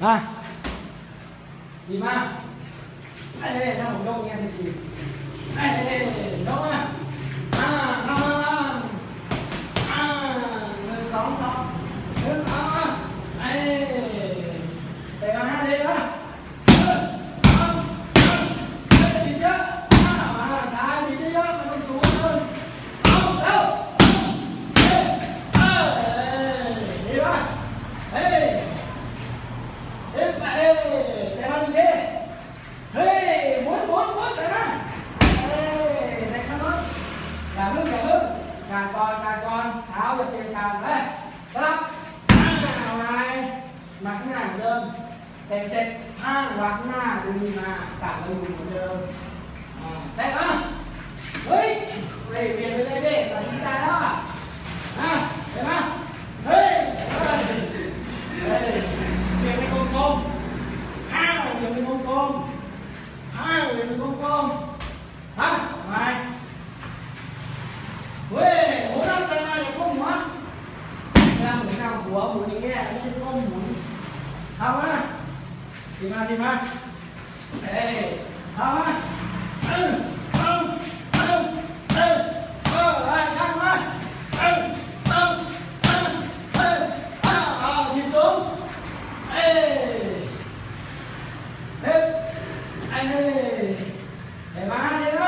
đây nhìn ba đây đang một góc nghe thì đây đây góc á à? Năm năm năm à. Sáu sáu càng con càng con. Tháo giật trên càng đấy. Sắp nào này. Mặt cái này đơn để sẽ thang hoặc na đừng mà. Cả lời một đơn thế đó ấy này biển lên đây à. đi là chúng ta đó. À thế mà. Thế biển lên con tôm. Hao biển lên con tôm. Hao biển lên con tôm. không á. Đi mà đi mà. Ê, không á. Ừ không ừ ừ. Ừ lại căng quá ừ ừ ừ ừ. Ờ, ờ, à thì xuống. Ê. Hết ê để má đi